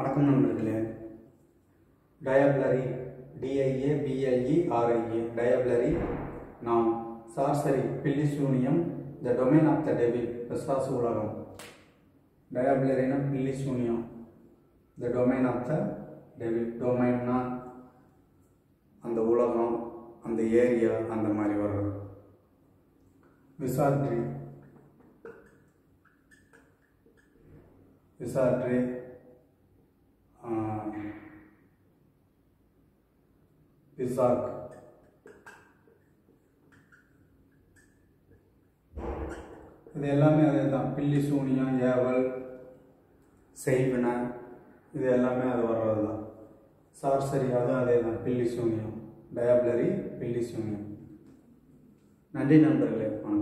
வணக்கம் நண்பர்களே. டயாபிளரி டிஐஏ பிஐஇ ஆர்ஐஏ டயப்லரி நாம் sorcery பில்லிசூனியம் the domain of the devil பிசாசு உலகம். டயாபிளரினா பில்லிசூனியம் the domain of the devil டொமைன்னா அந்த உலகம் அந்த ஏரியா அந்த மாதிரி வர்றது. விசார்ட்ரி விசார்ட்ரி பிசாக் இது எல்லாமே அதே தான் பில்லி சூனியம் ஏவல் செய்வினை இது எல்லாமே அது வர்றது தான் சார்சரி அதுவும் அதே தான் பில்லி சூனியம். டயாபிளரி பில்லி சூனியம். நன்றி நண்பர்களே. வணக்கம்.